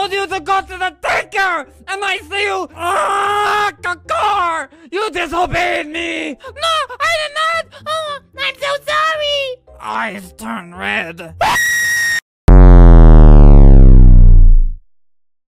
told you to go to the tanker, and I see you ah, a car. You disobeyed me. No, I did not. Oh, I'm so sorry. Eyes turn red.